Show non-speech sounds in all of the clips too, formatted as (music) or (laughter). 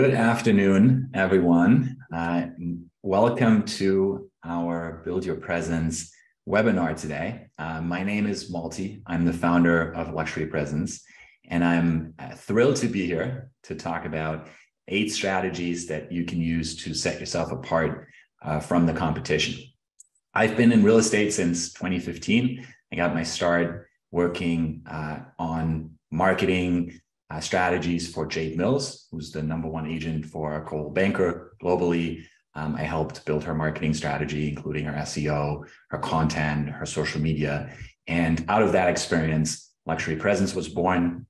Good afternoon, everyone. Uh, welcome to our Build Your Presence webinar today. Uh, my name is Malte. I'm the founder of Luxury Presence, and I'm uh, thrilled to be here to talk about eight strategies that you can use to set yourself apart uh, from the competition. I've been in real estate since 2015. I got my start working uh, on marketing, uh, strategies for Jade Mills, who's the number one agent for a Coldwell Banker globally. Um, I helped build her marketing strategy, including her SEO, her content, her social media. And out of that experience, Luxury Presence was born.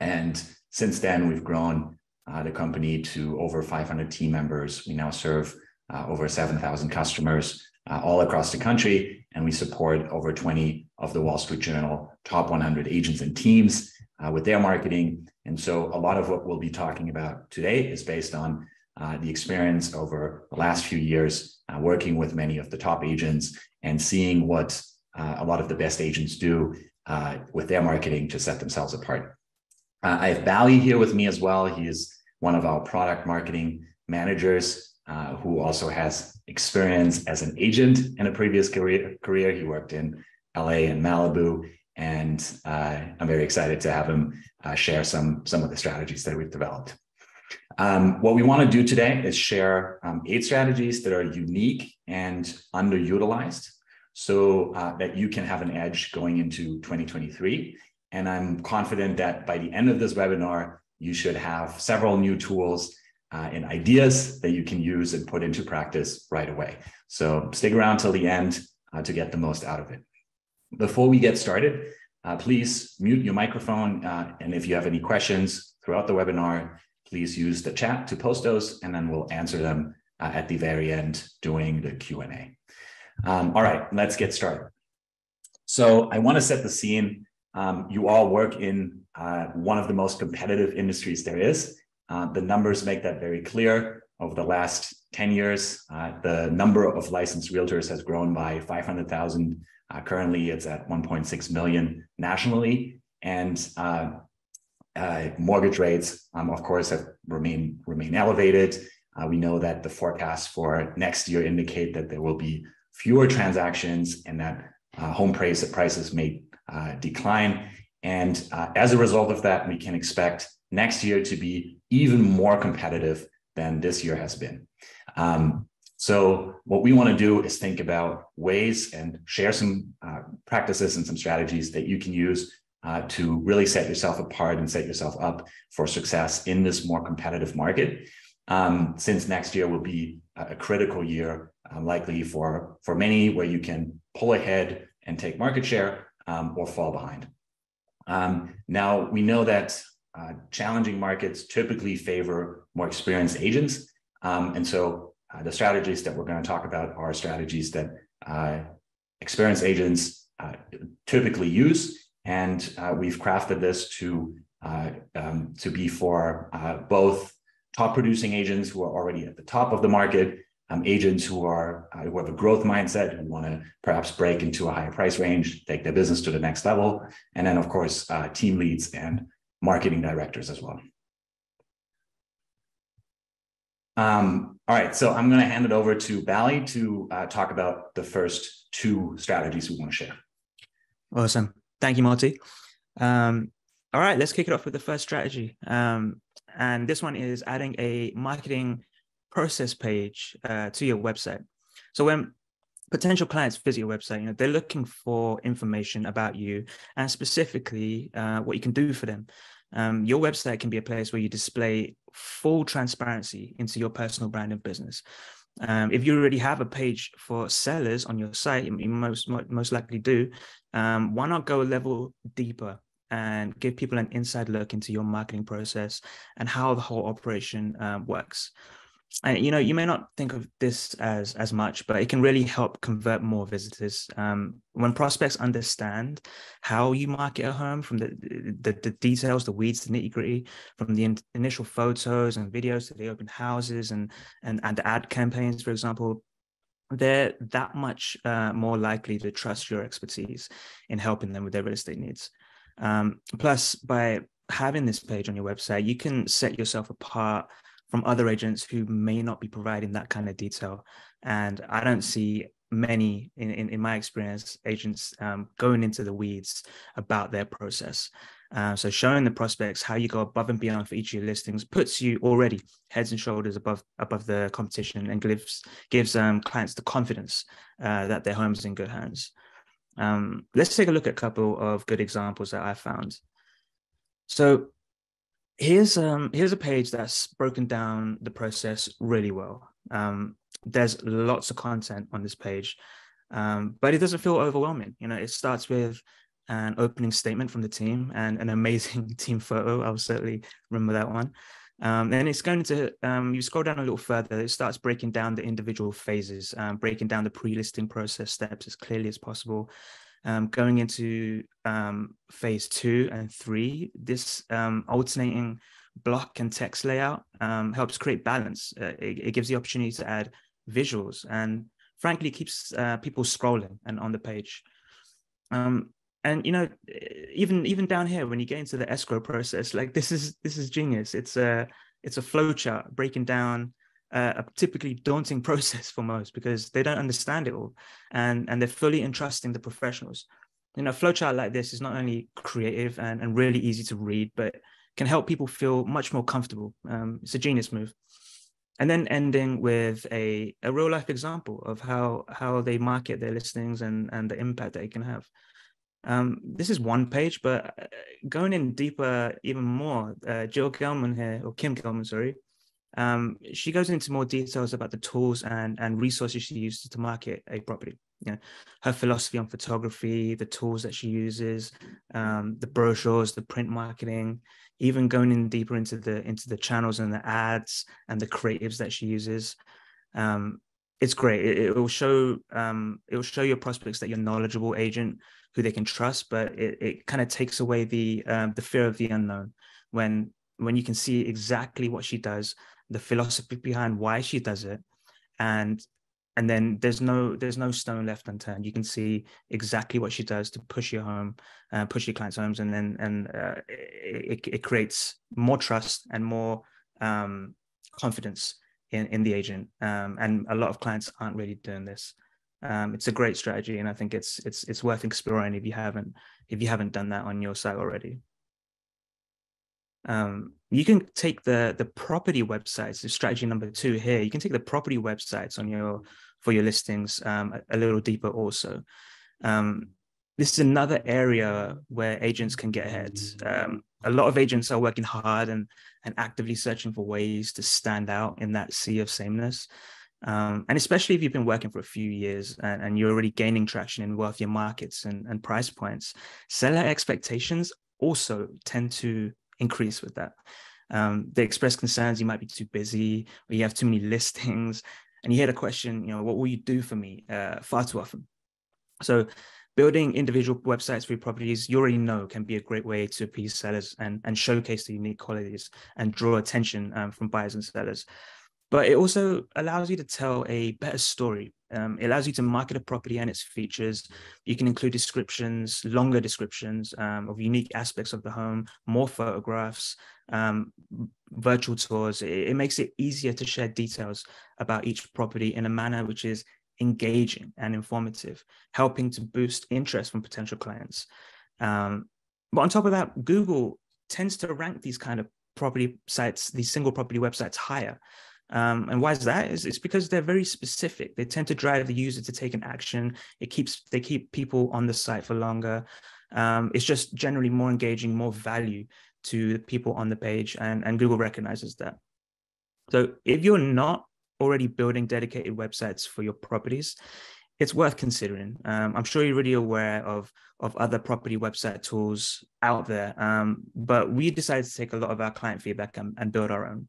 And since then, we've grown uh, the company to over 500 team members. We now serve uh, over 7,000 customers uh, all across the country, and we support over 20 of the Wall Street Journal top 100 agents and teams uh, with their marketing. And so a lot of what we'll be talking about today is based on uh, the experience over the last few years uh, working with many of the top agents and seeing what uh, a lot of the best agents do uh, with their marketing to set themselves apart. Uh, I have Bally here with me as well. He is one of our product marketing managers uh, who also has experience as an agent in a previous career. career. He worked in LA and Malibu and uh, I'm very excited to have him uh, share some, some of the strategies that we've developed. Um, what we want to do today is share um, eight strategies that are unique and underutilized so uh, that you can have an edge going into 2023. And I'm confident that by the end of this webinar, you should have several new tools uh, and ideas that you can use and put into practice right away. So stick around till the end uh, to get the most out of it. Before we get started, uh, please mute your microphone. Uh, and if you have any questions throughout the webinar, please use the chat to post those, and then we'll answer them uh, at the very end during the Q&A. Um, all right, let's get started. So I want to set the scene. Um, you all work in uh, one of the most competitive industries there is. Uh, the numbers make that very clear. Over the last 10 years, uh, the number of licensed realtors has grown by 500,000 uh, currently, it's at 1.6 million nationally, and uh, uh, mortgage rates, um, of course, have remain remain elevated. Uh, we know that the forecasts for next year indicate that there will be fewer transactions and that uh, home price prices may uh, decline. And as a result of that, we can expect next year to be even more competitive than this year has been. Um, so what we want to do is think about ways and share some uh, practices and some strategies that you can use uh, to really set yourself apart and set yourself up for success in this more competitive market. Um, since next year will be a critical year, uh, likely for for many, where you can pull ahead and take market share um, or fall behind. Um, now we know that uh, challenging markets typically favor more experienced agents, um, and so uh, the strategies that we're going to talk about are strategies that uh, experienced agents uh, typically use, and uh, we've crafted this to uh, um, to be for uh, both top producing agents who are already at the top of the market, um, agents who are who have a growth mindset and want to perhaps break into a higher price range, take their business to the next level, and then of course team leads and marketing directors as well. Um, all right, so I'm going to hand it over to Bally to uh, talk about the first two strategies we want to share. Awesome. Thank you, Malte. Um, all right, let's kick it off with the first strategy. Um, and this one is adding a marketing process page uh, to your website. So when potential clients visit your website, you know, they're looking for information about you and specifically uh, what you can do for them. Um, your website can be a place where you display full transparency into your personal brand and business. Um, if you already have a page for sellers on your site, you most most likely do. Um, why not go a level deeper and give people an inside look into your marketing process and how the whole operation uh, works? And you know you may not think of this as as much but it can really help convert more visitors. Um, when prospects understand how you market a home from the the, the details the weeds the nitty gritty from the in, initial photos and videos to the open houses and and and the ad campaigns for example they're that much uh, more likely to trust your expertise in helping them with their real estate needs. Um, plus by having this page on your website you can set yourself apart from other agents who may not be providing that kind of detail. And I don't see many, in, in, in my experience, agents um, going into the weeds about their process. Uh, so showing the prospects how you go above and beyond for each of your listings puts you already heads and shoulders above above the competition and gives gives um, clients the confidence uh, that their home's in good hands. Um, let's take a look at a couple of good examples that I found. So here's um here's a page that's broken down the process really well. Um, there's lots of content on this page, um, but it doesn't feel overwhelming. You know, it starts with an opening statement from the team and an amazing (laughs) team photo. I'll certainly remember that one. Um, and it's going to, um, you scroll down a little further, it starts breaking down the individual phases, um, breaking down the pre-listing process steps as clearly as possible. Um, going into um, phase two and three, this um, alternating block and text layout helps create balance. Uh, it, it, gives the opportunity to add visuals and frankly keeps uh, people scrolling and on the page. Um, and you know even even down here when you get into the escrow process like this is this is genius it's a it's a flow chart breaking down uh, a typically daunting (laughs) process for most because they don't understand it all and and they're fully entrusting the professionals. You know a flowchart like this is not only creative and, and really easy to read but can help people feel much more comfortable. Um, it's a genius move. And then ending with a, a real life example of how how they market their listings and and the impact that it can have. Um, this is one page, but uh, going in deeper, even more, uh, Jill Gelman here, or Kim Gelman, sorry, um, she goes into more details about the tools and, and resources she uses to market a property. You know, her philosophy on photography, the tools that she uses, um, the brochures, the print marketing, even going in deeper into the into the channels and the ads and the creatives that she uses. Um, it's great. It, it will show um, it will show your prospects that you're knowledgeable agent who they can trust, but it, it kind of takes away the um, the fear of the unknown when when you can see exactly what she does, the philosophy behind why she does it, and and then there's no there's no stone left unturned. You can see exactly what she does to push your home, uh, push your clients' homes, and then and uh, it, it creates more trust and more um, confidence in in the agent. Um, and a lot of clients aren't really doing this. Um, it's a great strategy. And i think it's it's it's worth exploring if you haven't if you haven't done that on your site already um, you can take the the property websites the strategy number two here you can take the property websites on your for your listings um, a, a, little deeper also. Um, this is another area where agents can get ahead. Um, a lot of agents are working hard and and actively searching for ways to stand out in that sea of sameness. Um, and especially if you've been working for a few years and, and you're already gaining traction in wealthier markets and, and price points, seller expectations also tend to increase with that. Um, they express concerns you might be too busy or you have too many listings. And you hear the question, you know, what will you do for me uh, far too often? So building individual websites for your properties you already know can be a great way to appease sellers and, and showcase the unique qualities and draw attention um, from buyers and sellers but it also allows you to tell a better story. Um, it allows you to market a property and its features. You can include descriptions, longer descriptions um, of unique aspects of the home, more photographs, um, virtual tours. It, it, makes it easier to share details about each property in a manner which is engaging and informative, helping to boost interest from potential clients. Um, but on top of that, Google tends to rank these kind of property sites, these single property websites higher. Um, and why is that? Is it's because they're very specific. They tend to drive the user to take an action. It keeps they keep people on the site for longer. Um, it's just generally more engaging, more value to the people on the page, and, and Google recognizes that. So if you're not already building dedicated websites for your properties, it's worth considering. Um, I'm sure you're really aware of of other property website tools out there, um, but we decided to take a lot of our client feedback and, and build our own.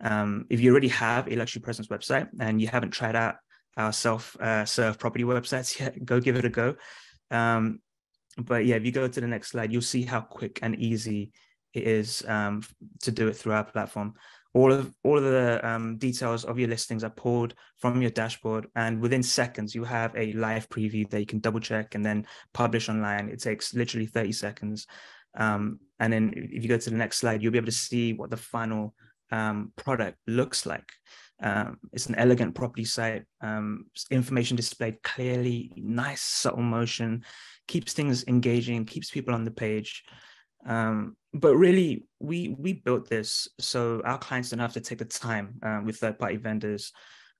Um, if you already have a luxury presence website and you haven't tried out our self-serve uh, property websites (laughs) yet, go give it a go. Um, but yeah, if you go to the next slide, you'll see how quick and easy it is um, to do it through our platform. All of all of the um, details of your listings are pulled from your dashboard, and within seconds, you have a live preview that you can double check and then publish online. It takes literally 30 seconds. Um, and then if you go to the next slide, you'll be able to see what the final um, product looks like. Um, it's an elegant property site, um, information displayed clearly, nice subtle motion, keeps things engaging, keeps people on the page. Um, but really, we we built this so our clients don't have to take the time uh, with third party vendors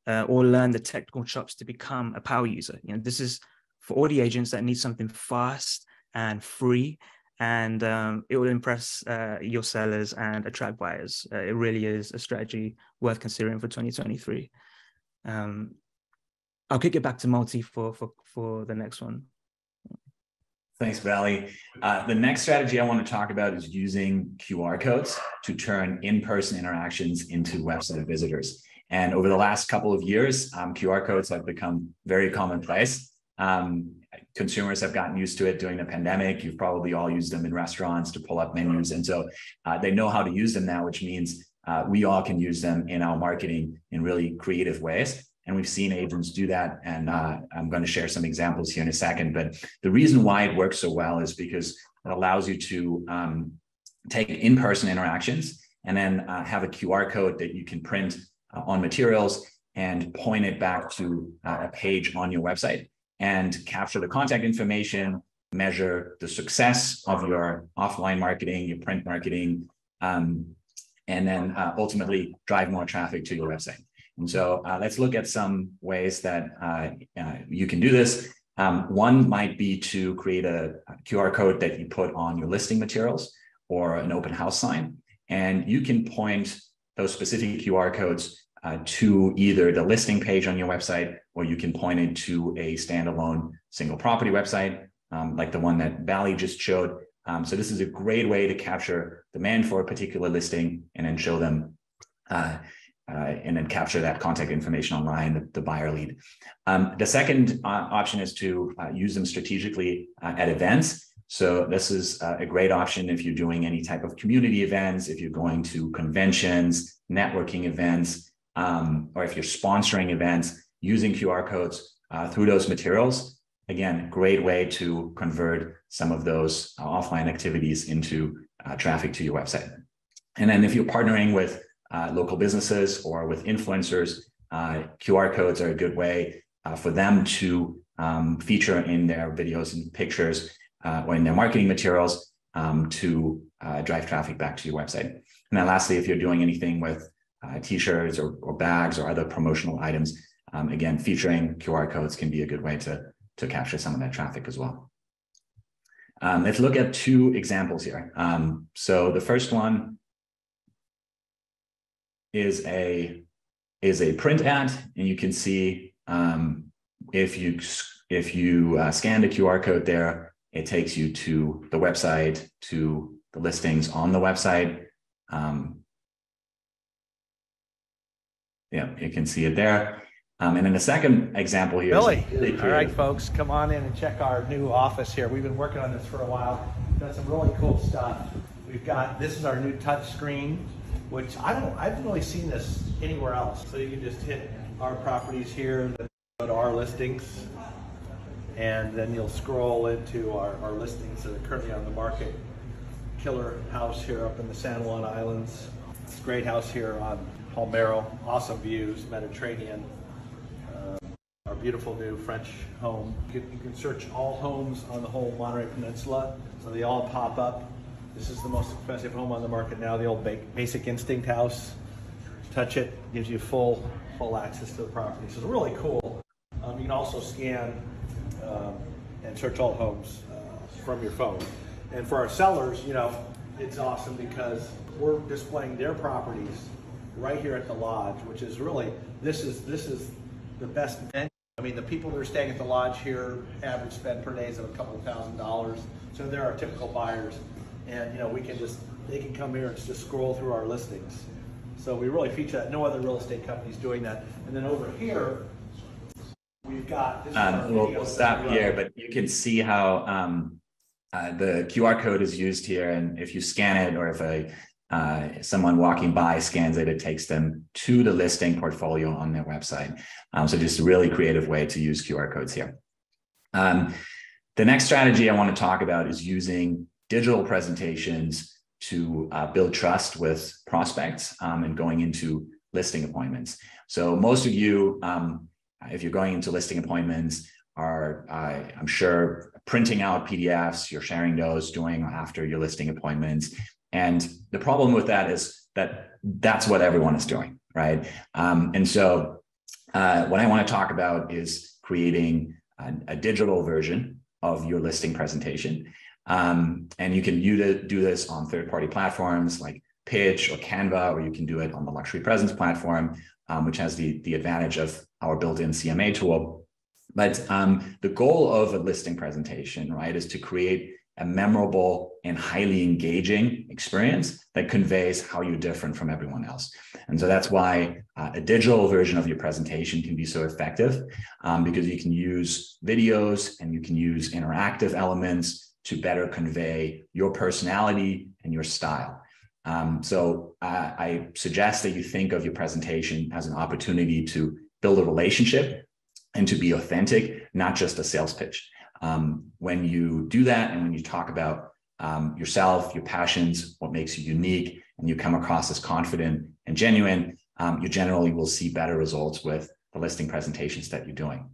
uh, or learn the technical chops to become a power user. You know, this is for all the agents that need something fast and free and um, it will impress uh, your sellers and attract buyers. Uh, it really is a strategy worth considering for 2023. Um, I'll kick it back to Malte for for for the next one. Thanks, Bally. Uh, the next strategy I want to talk about is using QR codes to turn in-person interactions into website visitors. And over the last couple of years, um, QR codes have become very commonplace. Um, consumers have gotten used to it during the pandemic. You've probably all used them in restaurants to pull up menus. And so uh, they know how to use them now, which means uh, we all can use them in our marketing in really creative ways. And we've seen agents do that. And uh, I'm going to share some examples here in a second. But the reason why it works so well is because it allows you to um, take in person interactions and then uh, have a QR code that you can print uh, on materials and point it back to uh, a page on your website and capture the contact information, measure the success of your offline marketing, your print marketing, um, and then uh, ultimately drive more traffic to your website. And so uh, let's look at some ways that uh, uh you can do this. Um, one might be to create a, a QR code that you put on your listing materials or an open house sign. And you can point those specific QR codes uh, to either the listing page on your website, or you can point it to a standalone single property website, um, like the one that Bally just showed. Um, so this is a great way to capture demand for a particular listing and then show them, uh, uh, and then capture that contact information online, the, the buyer lead. Um, the second uh, option is to uh, use them strategically uh, at events. So this is a great option if you're doing any type of community events, if you're going to conventions, networking events, um, or if you're sponsoring events using QR codes uh, through those materials, again, great way to convert some of those uh, offline activities into uh, traffic to your website. And then if you're partnering with uh, local businesses or with influencers, uh, QR codes are a good way uh, for them to um, feature in their videos and pictures or in their marketing materials um, to drive traffic back to your website. And then lastly, if you're doing anything with uh, t-shirts or, or bags or other promotional items, um, again, featuring QR codes can be a good way to, to capture some of that traffic as well. Um, let's look at two examples here. Um, so the first one is a is a print ad, and you can see um, if you if you uh, scan the QR code there, it takes you to the website, to the listings on the website. Um, yeah, you can see it there. Um, and then the second example here. Billy. All right, folks, come on in and check our new office here. We've been working on this for a while. Done some really cool stuff. We've got this is our new touch screen, which I don't I haven't really seen this anywhere else. So you can just hit our properties here and go to our listings, and then you'll scroll into our, our listings that are currently on the market. Killer house here up in the San Juan Islands. It's a great house here on Palmero, awesome views, Mediterranean. Uh, our beautiful new French home. You can, you can, search all homes on the whole Monterey Peninsula, so they all pop up. This is the most expensive home on the market now, the old Basic Instinct house. Touch it, gives you full full access to the property. So it's really cool. Um, you can also scan um, and search all homes uh, from your phone. And for our sellers, you know, it's awesome because we're displaying their properties right here at the lodge, which is really this is this is the best venue. I mean, the people that are staying at the lodge here, average spend per day is of a couple of thousand dollars. So they're our typical buyers, and you know we can just they can come here and just scroll through our listings. So we really feature that. No other real estate companies doing that. And then over here, we've got. Um, we'll, we'll stop here, but you can see how um, uh, the QR code is used here, and if you scan it, or if a uh, someone walking by scans it, it takes them to the listing portfolio on their website. Um, so just a really creative way to use QR codes here. Um, the next strategy I want to talk about is using digital presentations to uh, build trust with prospects um, and going into listing appointments. So most of you, um, if you're going into listing appointments, are uh, I'm sure printing out PDFs, you're sharing those, doing after your listing appointments. And the problem with that is that that's what everyone is doing, right? Um, and so uh, what I want to talk about is creating a, a digital version of your listing presentation. Um, and you can do this on third-party platforms like Pitch or Canva, or you can do it on the Luxury Presence platform, um, which has the, the advantage of our built-in CMA tool. But um, the goal of a listing presentation, right, is to create a memorable and highly engaging experience that conveys how you're different from everyone else. And so that's why uh, a digital version of your presentation can be so effective um, because you can use videos and you can use interactive elements to better convey your personality and your style. Um, so uh, I suggest that you think of your presentation as an opportunity to build a relationship and to be authentic, not just a sales pitch. Um, when you do that and when you talk about um, yourself, your passions, what makes you unique, and you come across as confident and genuine, um, you generally will see better results with the listing presentations that you're doing.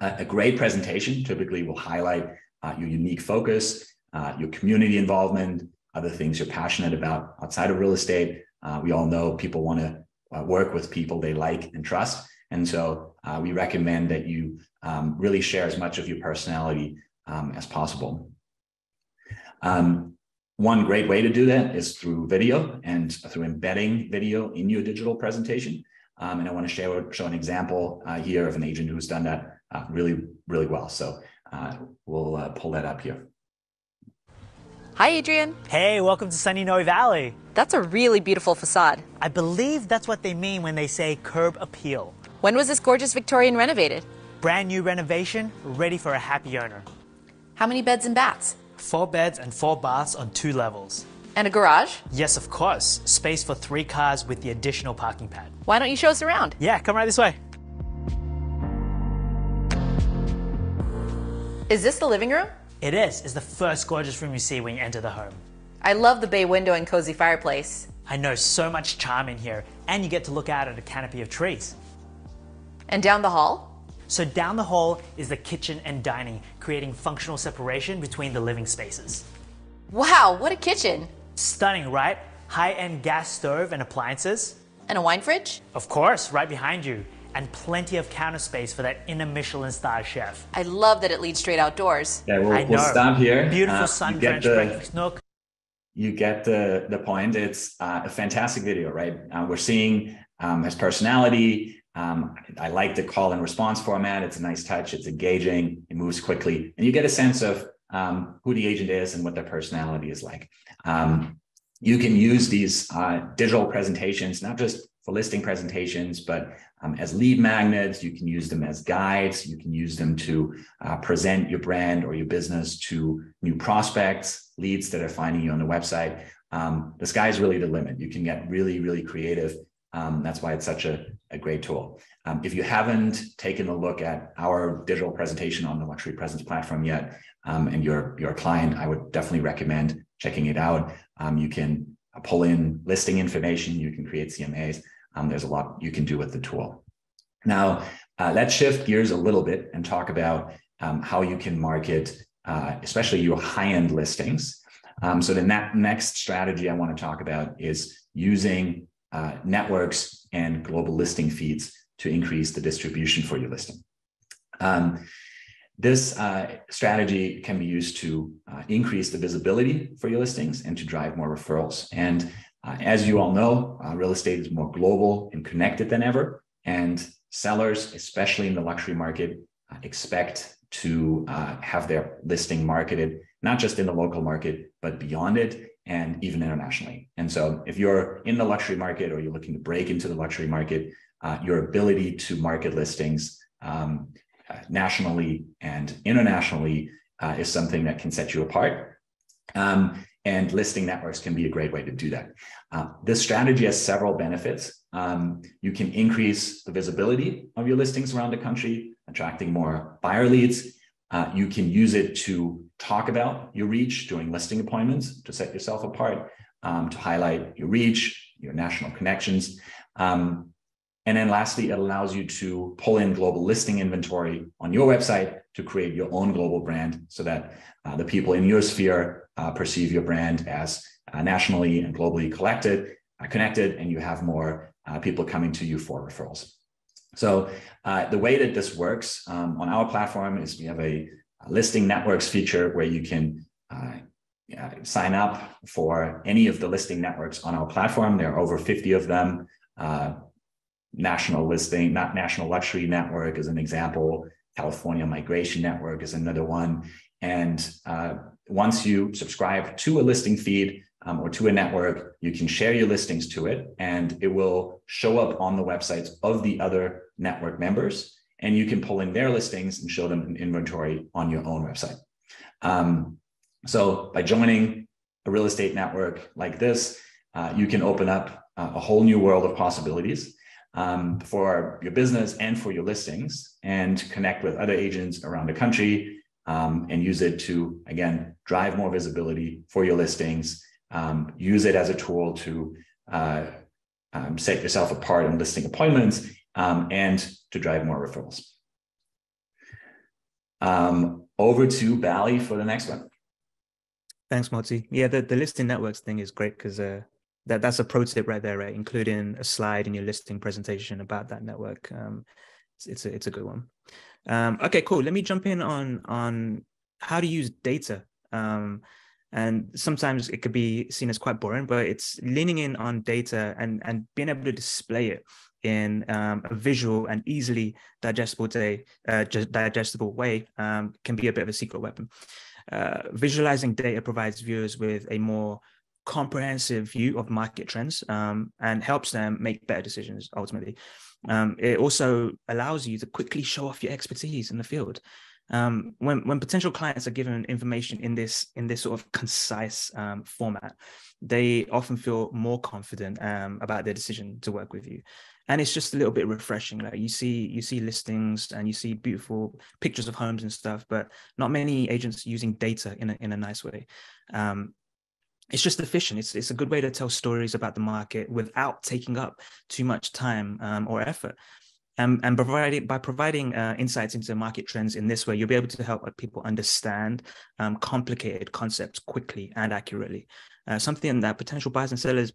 A great presentation typically will highlight uh, your unique focus, uh, your community involvement, other things you're passionate about outside of real estate. Uh, we all know people want to uh, work with people they like and trust. And so uh, we recommend that you um, really share as much of your personality um, as possible. Um, one great way to do that is through video and through embedding video in your digital presentation. Um, and I want to show, show an example uh, here of an agent who's done that uh, really, really well. So uh, we'll uh, pull that up here. Hi, Adrian. Hey, welcome to sunny Noe Valley. That's a really beautiful facade. I believe that's what they mean when they say curb appeal. When was this gorgeous Victorian renovated? Brand new renovation, ready for a happy owner. How many beds and baths? Four beds and four baths on two levels. And a garage? Yes, of course. Space for three cars with the additional parking pad. Why don't you show us around? Yeah, come right this way. Is this the living room? It is. It's the first gorgeous room you see when you enter the home. I love the bay window and cozy fireplace. I know so much charm in here, and you get to look out at a canopy of trees. And down the hall? So down the hall is the kitchen and dining, creating functional separation between the living spaces. Wow, what a kitchen! Stunning, right? High-end gas stove and appliances. And a wine fridge? Of course, right behind you. And plenty of counter space for that inner Michelin star chef. I love that it leads straight outdoors. Yeah, we'll, we'll stop here. Beautiful uh, sun-drenched breakfast nook. You get the, the point. It's uh, a fantastic video, right? Uh, we're seeing um, his personality, um, I like the call and response format. It's a nice touch. It's engaging. It moves quickly, and you get a sense of um, who the agent is and what their personality is like. Um, you can use these uh, digital presentations not just for listing presentations, but um, as lead magnets. You can use them as guides. You can use them to uh, present your brand or your business to new prospects, leads that are finding you on the website. Um, the sky is really the limit. You can get really, really creative um, that's why it's such a, a great tool. Um, if you haven't taken a look at our digital presentation on the Luxury Presence platform yet, um, and you're, you're a client, I would definitely recommend checking it out. Um, you can pull in listing information, you can create CMAs. Um, there's a lot you can do with the tool. Now, uh, let's shift gears a little bit and talk about um, how you can market, uh, especially your high-end listings. so the ne- next strategy I want to talk about is using uh, networks and global listing feeds to increase the distribution for your listing. Um, this uh, strategy can be used to uh, increase the visibility for your listings and to drive more referrals. And uh, as you all know, uh, real estate is more global and connected than ever. And sellers, especially in the luxury market, uh, expect to have their listing marketed not just in the local market, but beyond it and even internationally. And so, if you're in the luxury market or you're looking to break into the luxury market, uh, your ability to market listings um, uh, nationally and internationally uh, is something that can set you apart. Um, and listing networks can be a great way to do that. Uh, this strategy has several benefits. Um, you can increase the visibility of your listings around the country, attracting more buyer leads. Uh, you can use it to talk about your reach doing listing appointments to set yourself apart. um, to highlight your reach, your national connections. Um, and then lastly, it allows you to pull in global listing inventory on your website to create your own global brand so that uh, the people in your sphere uh, perceive your brand as uh, nationally and globally collected, uh, connected, and you have more uh, people coming to you for referrals. So uh, the way that this works um, on our platform is we have a, a listing networks feature where you can sign up for any of the listing networks on our platform. There are over 50 of them. Uh, national listing, not national luxury network is an example. California Migration Network is another one. And uh, once you subscribe to a listing feed um, or to a network, you can share your listings to it and it will show up on the websites of the other network members. And you can pull in their listings and show them an inventory on your own website. Um, so by joining a real estate network like this, uh, you can open up uh, a whole new world of possibilities um, for your business and for your listings and connect with other agents around the country um, and use it to, again, drive more visibility for your listings. Um, use it as a tool to uh, um, set yourself apart in listing appointments um, and to drive more referrals. Um, over to Bally for the next one. Thanks, Malte. Yeah, the, the listing networks thing is great because uh, that that's a pro tip right there, right? Including a slide in your listing presentation about that network. Um, it's, it's a it's a good one. Um, okay, cool. Let me jump in on on how to use data. Um, and sometimes it could be seen as quite boring, but it's leaning in on data and and being able to display it in um, a visual and easily digestible day, uh, digestible way um, can be a bit of a secret weapon. Uh, visualizing data provides viewers with a more comprehensive view of market trends um, and helps them make better decisions ultimately. Um, it also allows you to quickly show off your expertise in the field. Um, when when potential clients are given information in this in this sort of concise um, format, they often feel more confident um, about their decision to work with you, and it's just a little bit refreshing. Like you see you see listings and you see beautiful pictures of homes and stuff, but not many agents using data in a in a nice way. Um, it's just efficient. It's, it's a good way to tell stories about the market without taking up too much time um, or effort. Um, and providing, by providing uh, insights into market trends in this way, you'll be able to help people understand um, complicated concepts quickly and accurately. Uh, something that potential buyers and sellers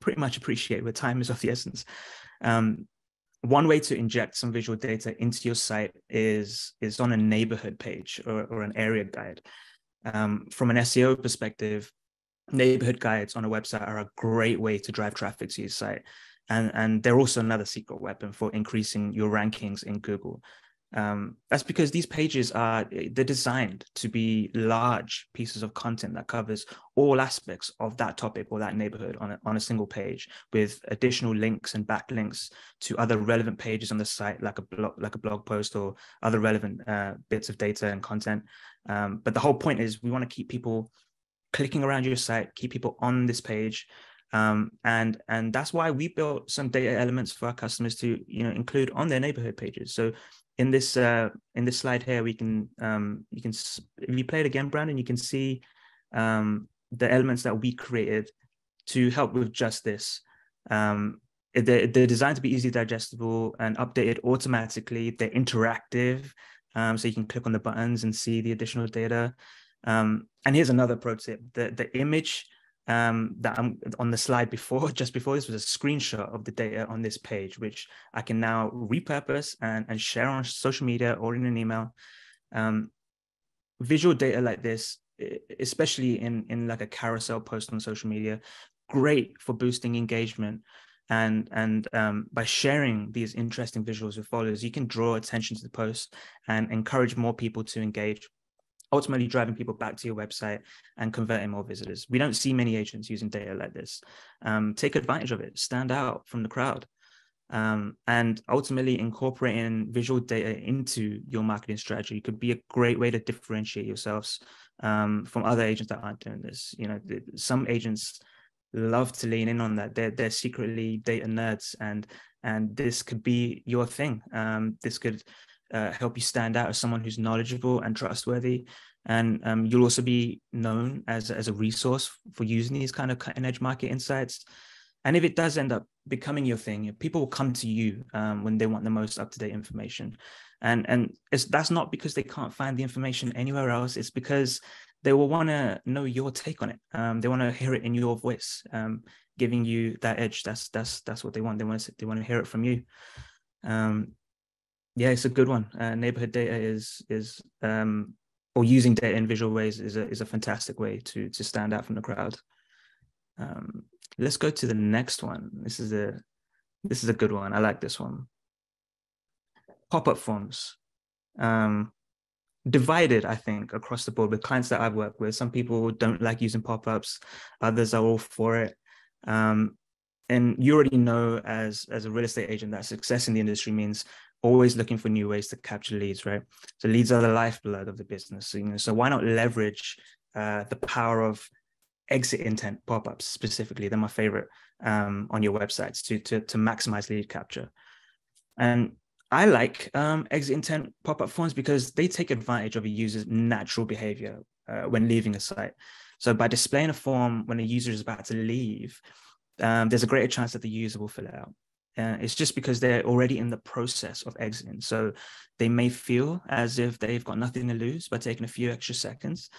pretty much appreciate where time is of the essence. Um, one way to inject some visual data into your site is, is on a neighborhood page or, or an area guide. Um, from an SEO perspective, neighborhood guides on a website are a great way to drive traffic to your site. And, and they're also another secret weapon for increasing your rankings in Google. Um, that's because these pages are they're designed to be large pieces of content that covers all aspects of that topic or that neighborhood on a, on a single page with additional links and backlinks to other relevant pages on the site like a blog like a blog post or other relevant uh, bits of data and content um, but the whole point is we want to keep people clicking around your site, keep people on this page. Um, and and that's why we built some data elements for our customers to you know include on their neighborhood pages. So in this uh, in this slide here, we can um, you can if you play it again, Brandon, you can see um, the elements that we created to help with just this. Um, they're, they're designed to be easily digestible and updated automatically. They're interactive, um, so you can click on the buttons and see the additional data. Um, and here's another pro tip: the the image um, that I'm on the slide before, (laughs) just before this, was a screenshot of the data on this page, which I can now repurpose and, and share on social media or in an email. Um, visual data like this, especially in in like a carousel post on social media, great for boosting engagement. And and um, by sharing these interesting visuals with followers, you can draw attention to the post and encourage more people to engage ultimately driving people back to your website and converting more visitors. We don't see many agents using data like this. Um, take advantage of it, stand out from the crowd. Um, and ultimately incorporating visual data into your marketing strategy could be a great way to differentiate yourselves um, from other agents that aren't doing this. You know, some agents love to lean in on that. They're they're secretly data nerds, and and this could be your thing. Um, this could uh, help you stand out as someone who's knowledgeable and trustworthy. And um, you'll also be known as, as a resource for using these kind of cutting edge market insights. And if it does end up becoming your thing, people will come to you um, when they want the most up to date information. And, and that's not because they can't find the information anywhere else. It's because they will want to know your take on it. Um, they want to hear it in your voice, um, giving you that edge. That's that's that's what they want. They want to, they want to hear it from you. Um, yeah, it's a good one. Uh, neighborhood data is is um, or using data in visual ways is a is a fantastic way to to stand out from the crowd. Um, let's go to the next one. This is a this is a good one. I like this one. Pop up forms. Um, divided, I think, across the board with clients that I've worked with. Some people don't like using pop ups, others are all for it. Um, and you already know as as a real estate agent that success in the industry means always looking for new ways to capture leads, right? So leads are the lifeblood of the business. So, you know, so why not leverage uh, the power of exit intent pop-ups specifically? They're my favorite um, on your websites to, to to maximize lead capture. And I like um, exit intent pop-up forms because they take advantage of a user's natural behavior uh, when leaving a site. So by displaying a form when a user is about to leave, um, there's a greater chance that the user will fill it out. Uh, it's just because they're already in the process of exiting. So they may feel as if they've got nothing to lose by taking a few extra seconds.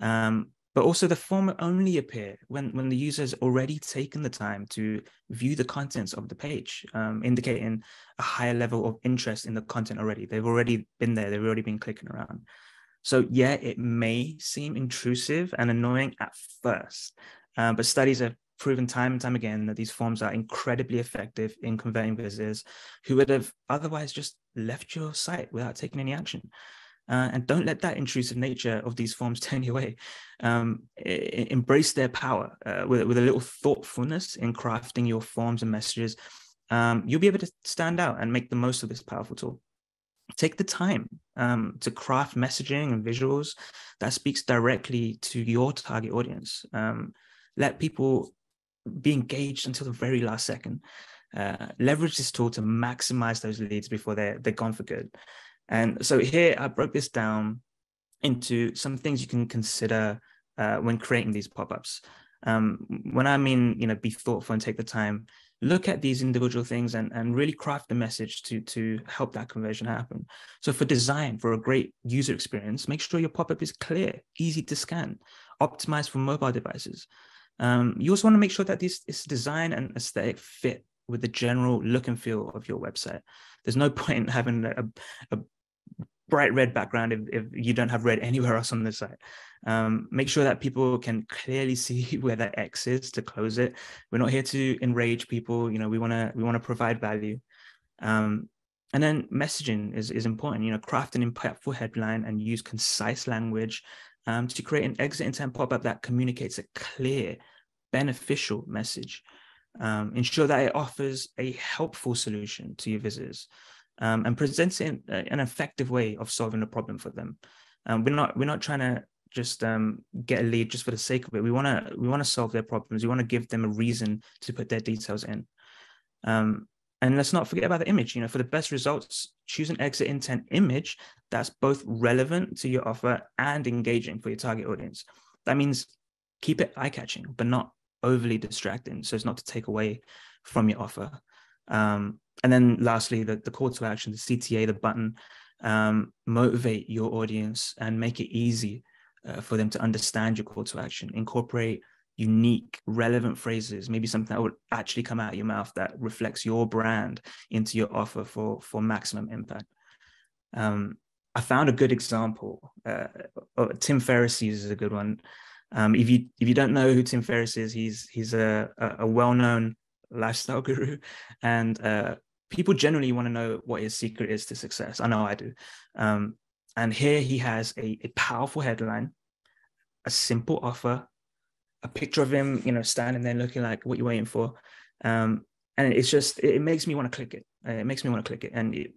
Um, but also the form only appear when, when the user has already taken the time to view the contents of the page, um, indicating a higher level of interest in the content already. They've already been there, they've already been clicking around. So yeah, it may seem intrusive and annoying at first, uh, but studies have proven time and time again that these forms are incredibly effective in converting visitors who would have otherwise just left your site without taking any action. Uh, and don't let that intrusive nature of these forms (laughs) turn you away. Um, embrace their power uh, with, with a little thoughtfulness in crafting your forms and messages. Um, you'll be able to stand out and make the most of this powerful tool. Take the time um, to craft messaging and visuals that speaks directly to your target audience. Um, let people be engaged until the very last second. Uh, leverage this tool to maximize those leads before they're they're gone for good. And so here I broke this down into some things you can consider uh, when creating these pop-ups. Um, when I mean, you know, be thoughtful and take the time, look at these individual things and, and really craft the message to, to help that conversion happen. So for design, for a great user experience, make sure your pop-up is clear, easy to scan, optimized for mobile devices. Um, you also want to make sure that this, design and aesthetic fit with the general look and feel of your website. There's no (laughs) point in having a, a bright red background if, if you don't have red (laughs) anywhere else on the site. Um, make sure that people can clearly (laughs) see where that X is to close it. We're not here to enrage people. You know, we want to we want to provide value. Um, and then messaging is, is important. You know, craft an impactful headline and use concise language um, to create an exit intent pop-up that communicates a clear, beneficial message. Um, ensure that it offers a helpful solution to your visitors um, and presents in an effective way of solving a problem for them. Um, we're not we're not trying to just um, get a lead just for the sake of it. We want to we want to solve their problems. We want to give them a reason to put their details in. Um, and let's not forget about the image. You know, for the best results, choose an exit intent image that's both relevant to your offer and engaging for your target audience. That means keep it eye catching, but not overly distracting. So it's not to take away from your offer. Um, and then lastly, the, the call to action, the CTA, the button, um, motivate your audience and make it easy uh, for them to understand your call to action. Incorporate unique, relevant phrases, maybe something that would actually come out of your mouth that reflects your brand into your offer for for maximum impact. Um, I found a good example. Uh, Tim Ferriss is a good one. Um, if you if you don't know who Tim Ferriss is, he's he's a a, well known lifestyle (laughs) guru, and uh, people generally want to know what his secret is to success. I know I do. Um, and here he has a, a powerful headline, a simple offer, a picture of him, you know, standing there looking like what you're waiting for. Um, and it's just, it, makes me want to click it. Uh, it makes me want to click it. And it,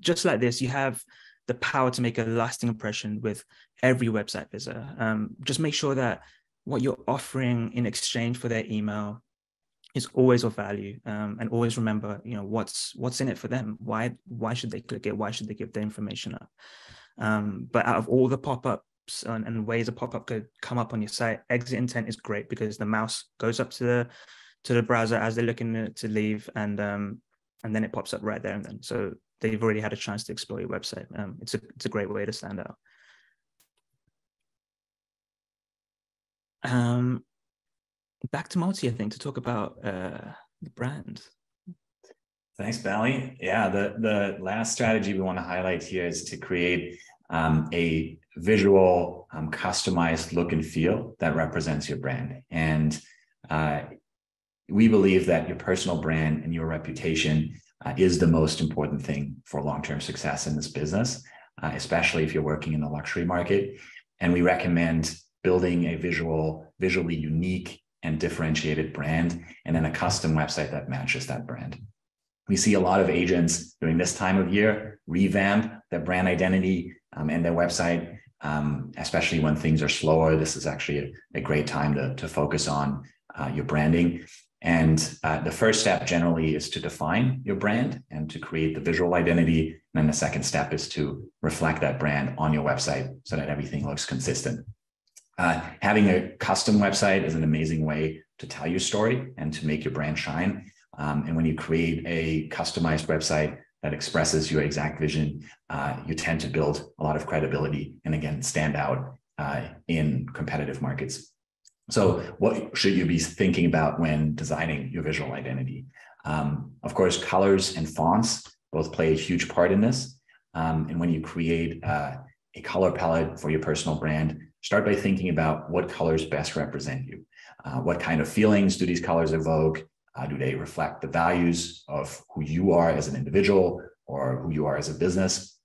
just like this, you have the power to make a lasting impression with every website visitor. Um, just make sure that what you're offering in exchange for their email is always of value um, and always remember you know what's what's in it for them why why should they click it why should they give their information up um, but out of all the pop-ups and, and ways a pop-up could come up on your site exit intent is great because the mouse goes up to the to the browser as they're looking to leave and um, and then it pops up right there and then so they've already had a chance to explore your website um, it's a it's a great way to stand out um, back to Malte, I think, to talk about uh, the brand. Thanks, Bally. Yeah, the, the last strategy we want to highlight here is to create um, a visual, um, customized look and feel that represents your brand. And uh, we believe that your personal brand and your reputation uh, is the most important thing for long-term success in this business, uh, especially if you're working in the luxury market. And we recommend building a visual, visually unique and differentiated brand, and then a custom website that matches that brand. We see a lot of agents during this time of year revamp their brand identity um, and their website, um, especially when things are slower. This is actually a, a great time to, to focus on uh, your branding. And uh, the first step generally is to define your brand and to create the visual identity. And then the second step is to reflect that brand on your website so that everything looks consistent. Uh, having a custom website is an amazing way to tell your story and to make your brand shine. Um, and when you create a customized website that expresses your exact vision, uh, you tend to build a lot of credibility and again stand out uh, in competitive markets. So, what should you be thinking about when designing your visual identity? Um, of course, colors and fonts both play a huge part in this. Um, and when you create uh, a color palette for your personal brand, start by thinking about what colors best represent you. Uh, what kind of feelings do these colors evoke? Uh, do they reflect the values of who you are as an individual or who you are as a business?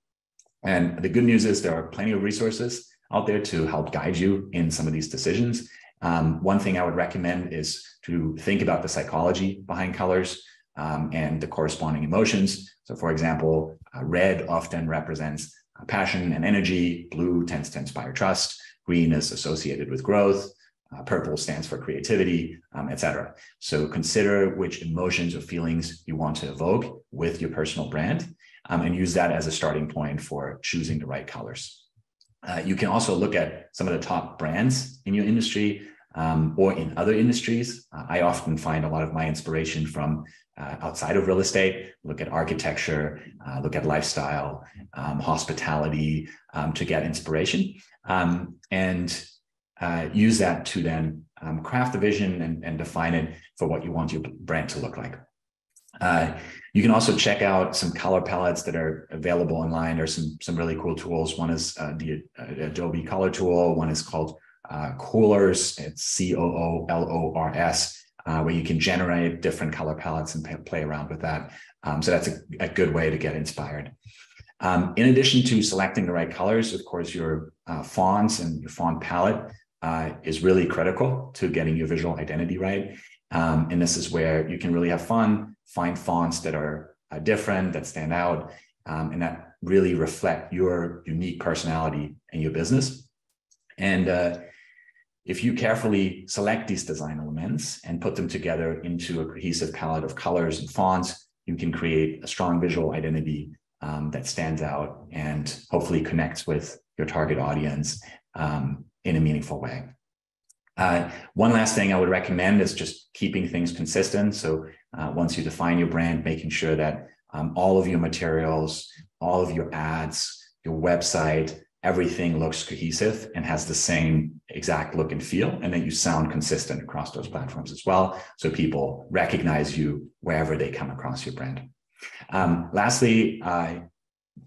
And the good news is there are plenty of resources out there to help guide you in some of these decisions. Um, one thing I would recommend is to think about the psychology behind colors um, and the corresponding emotions. So, for example, uh, red often represents uh, passion and energy, blue tends to inspire trust, Green is associated with growth. Uh, purple stands for creativity, um, etc. So consider which emotions or feelings you want to evoke with your personal brand um, and use that as a starting point for choosing the right colors. Uh, you can also look at some of the top brands in your industry um, or in other industries. Uh, I often find a lot of my inspiration from uh, outside of real estate, look at architecture, uh, look at lifestyle, um, hospitality um, to get inspiration um, and uh, use that to then um, craft the vision and, and, define it for what you want your brand to look like. Uh, you can also check out some color palettes that are available online. There's some some really cool tools. One is uh, the uh, Adobe Color Tool. One is called uh, Coolors. It's C O O L O R S, uh, where you can generate different color palettes and play around with that. Um, so that's a, a, good way to get inspired. Um, in addition to selecting the right colors, of course, your uh, fonts and your font palette uh, is really critical to getting your visual identity right. Um, and this is where you can really have fun, find fonts that are uh, different, that stand out, um, and that really reflect your unique personality and your business. And uh, if you carefully select these design elements and put them together into a cohesive palette of colors and fonts, you can create a strong visual identity um, that stands out and hopefully connects with your target audience um, in a meaningful way. Uh, one last thing I would recommend is just keeping things consistent. So uh, once you define your brand, making sure that um, all of your materials, all of your ads, your website, everything looks cohesive and has the same exact look and feel, and that you sound consistent across those platforms as well. So people recognize you wherever they come across your brand. Um, lastly, I,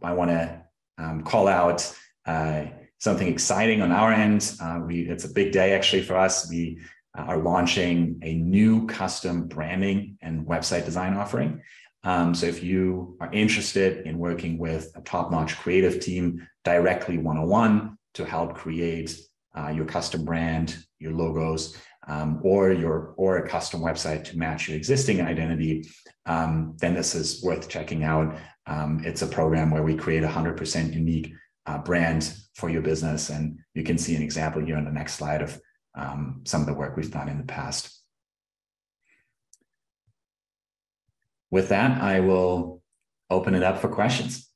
I want to um, call out uh, something exciting on our end. Uh, we, it's a big day actually for us. We uh, are launching a new custom branding and website design offering. Um, so if you are interested in working with a top-notch creative team directly one-on-one to help create uh, your custom brand, your logos, um, or your or a custom website to match your existing identity, um, then this is worth checking out. Um, it's a program where we create a 100% unique uh, brand for your business. And you can see an example here on the next slide of um, some of the work we've done in the past. with that, I will open it up for questions.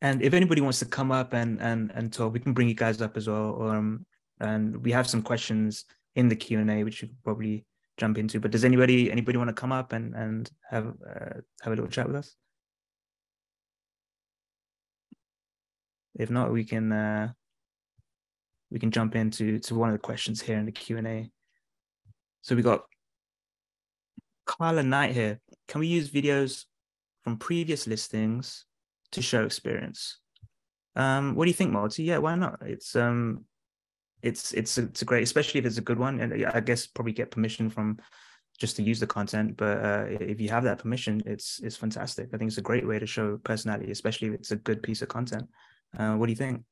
And if anybody wants to come up and and and talk, we can bring you guys up as well. Um, and we have some questions in the Q and A, which you probably jump into. But does anybody anybody want to come up and and have uh, have a little chat with us? If not, we can uh, we can jump into to one of the questions here in the Q and A. So we got Carla Knight here. Can we use videos from previous listings to show experience? Um, what do you think, Malte? Yeah, why not? It's um, it's it's it's a great, especially if it's a good one, and I guess probably get permission from just to use the content. But uh, if you have that permission, it's it's fantastic. I think it's a great way to show personality, especially if it's a good piece of content. Uh, what do you think?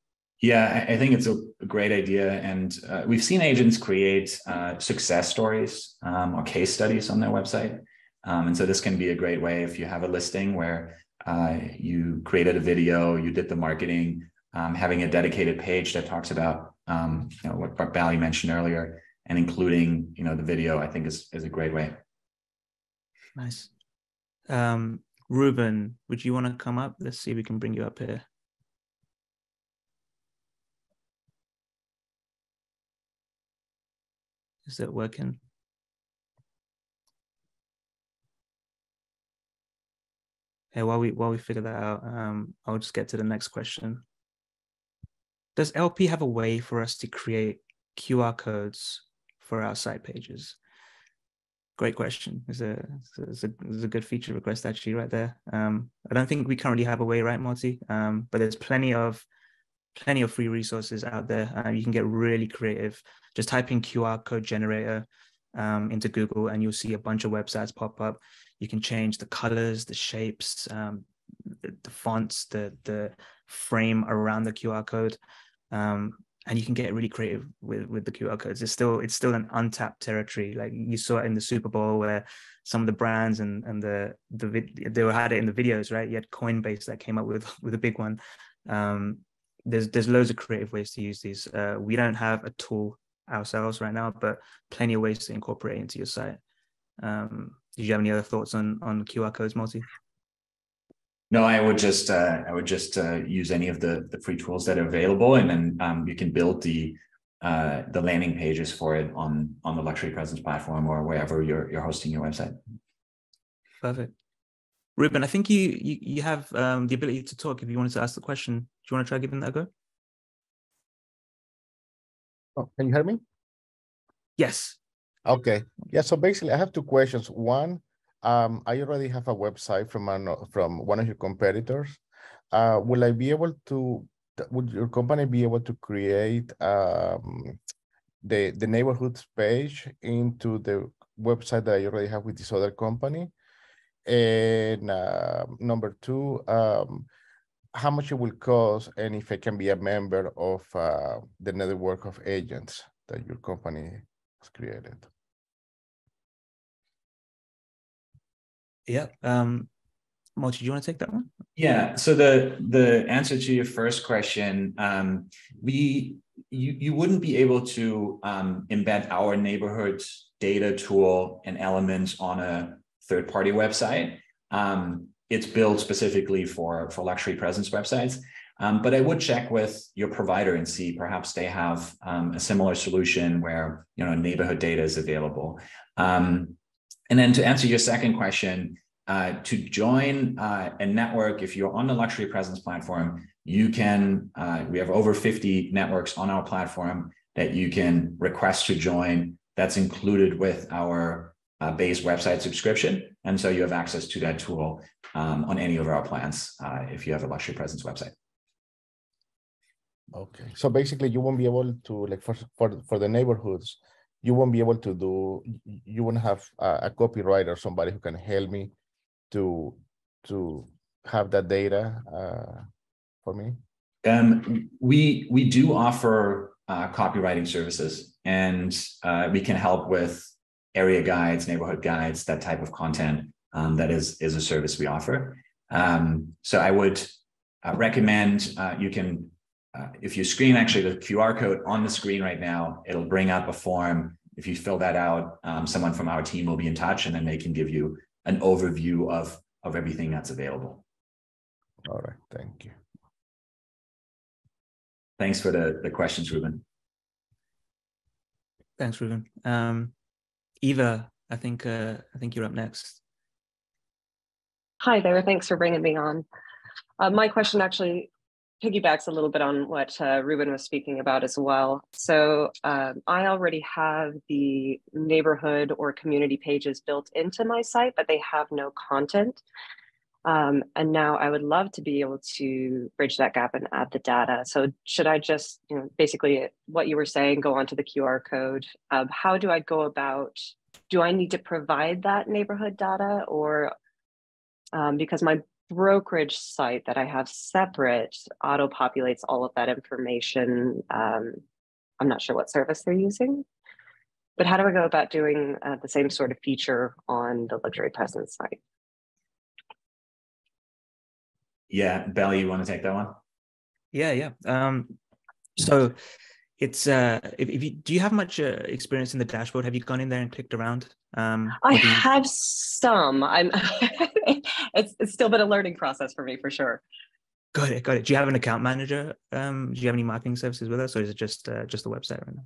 Yeah, I think it's a great idea. And uh, we've seen agents create uh, success stories um, or case studies on their website. Um, and so this can be a great way if you have a listing where uh, you created a video, you did the marketing, um, having a dedicated page that talks about um, you know, what Bally mentioned earlier and including you know the video, I think is, is a great way. Nice. Um, Ruben, would you want to come up? Let's see if we can bring you up here. Is that working? Hey, while we while we figure that out, um, I'll just get to the next question. Does LP have a way for us to create QR codes for our site pages? Great question. It's a it's a, it's a good feature request actually right there. Um, I don't think we currently have a way, right, Malte? Um, but there's plenty of plenty of free resources out there. Uh, you can get really creative. Just type in QR code generator um, into Google and you'll see a bunch of websites pop up. You can change the colors, the shapes, um, the, the, fonts, the the frame around the QR code. Um, and you can get really creative with with the QR codes. It's still it's still an untapped territory. Like you saw it in the Super Bowl, where some of the brands and and the the they had it in the videos, right? You had Coinbase that came up with (laughs) with a big one. Um, there's there's loads of creative ways to use these. Uh, we don't have a tool ourselves right now, but plenty of ways to incorporate into your site. Um, did you have any other thoughts on on QR codes, Malte? No, I would just uh, I would just uh, use any of the the free tools that are available, and then um, you can build the uh, the landing pages for it on on the luxury presence platform or wherever you're you're hosting your website. Perfect. Ruben, I think you you, you have um, the ability to talk. If you wanted to ask the question, do you want to try giving that a go? Oh, can you hear me? Yes. Okay. Yeah. So basically, I have two questions. One, um, I already have a website from an, from one of your competitors. Uh, will I be able to? Would your company be able to create um, the the neighborhoods page into the website that I already have with this other company? And uh, number two, um, how much it will cost and if I can be a member of uh, the network of agents that your company has created. Yeah. Um, do you want to take that one? Yeah. So the the answer to your first question, um, we you you wouldn't be able to um, embed our neighborhood data tool and elements on a third party website. Um, it's built specifically for, for luxury presence websites. Um, but I would check with your provider and see perhaps they have um, a similar solution where you know neighborhood data is available. Um, and then to answer your second question, uh, to join uh, a network, if you're on the luxury presence platform, you can. Uh, we have over 50 networks on our platform that you can request to join. That's included with our uh, base website subscription. And so you have access to that tool um, on any of our plans uh, if you have a luxury presence website. Okay. So basically you won't be able to like for, for, for the neighborhoods, you won't be able to do, you won't have a, a or somebody who can help me to, to have that data uh, for me? Um, we, we do offer uh, copywriting services and uh, we can help with area guides, neighborhood guides, that type of content um, that is is a service we offer. Um, so I would uh, recommend uh, you can, uh, if you screen actually the QR code on the screen right now, it'll bring up a form if you fill that out, um, someone from our team will be in touch and then they can give you an overview of, of everything that's available. All right, thank you. Thanks for the, the questions, Ruben. Thanks, Ruben. Um, Eva, I think uh, I think you're up next. Hi there. Thanks for bringing me on. Uh, my question actually piggybacks a little bit on what uh, Ruben was speaking about as well. So um, I already have the neighborhood or community pages built into my site, but they have no content. Um, and now I would love to be able to bridge that gap and add the data. So should I just, you know, basically what you were saying, go onto the QR code. Um, how do I go about, do I need to provide that neighborhood data or um, because my brokerage site that I have separate auto populates all of that information. Um, I'm not sure what service they're using, but how do I go about doing uh, the same sort of feature on the luxury presence site? Yeah, Bally, you want to take that one? Yeah, yeah. Um, so it's uh, if, if you do you have much uh, experience in the dashboard? Have you gone in there and clicked around? Um, I have some. I'm. (laughs) it's it's still been a learning process for me for sure. Got it. Got it. Do you have an account manager? Um, do you have any marketing services with us, or is it just uh, just the website right now?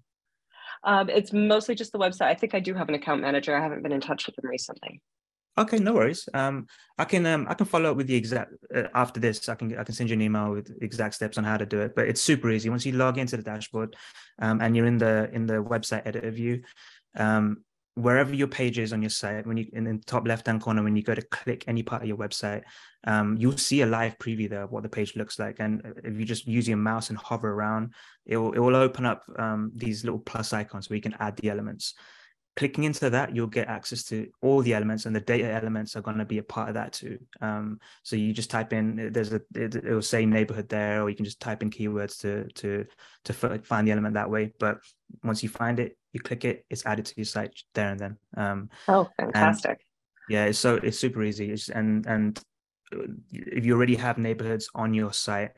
Um, it's mostly just the website. I think I do have an account manager. I haven't been in touch with them recently. Okay, no worries. Um, I can um, I can follow up with the exact uh, after this. I can I can send you an email with exact steps on how to do it. But it's super easy. Once you log into the dashboard, um, and you're in the in the website editor view, um, wherever your page is on your site, when you in the top left hand corner, when you go to click any part of your website, um, you'll see a live preview there of what the page looks like. And if you just use your mouse and hover around, it will it will open up um, these little plus icons where you can add the elements clicking into that, you'll get access to all the elements, and the data elements are going to be a part of that too. Um, so you just type in there's a it, will say neighborhood there, or you can just type in keywords to to to find the element that way. But once you find it, you click it, it's added to your site there and then. Um, oh, fantastic! yeah, it's so it's super easy. It's, and and if you already have neighborhoods on your site,